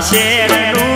llega el.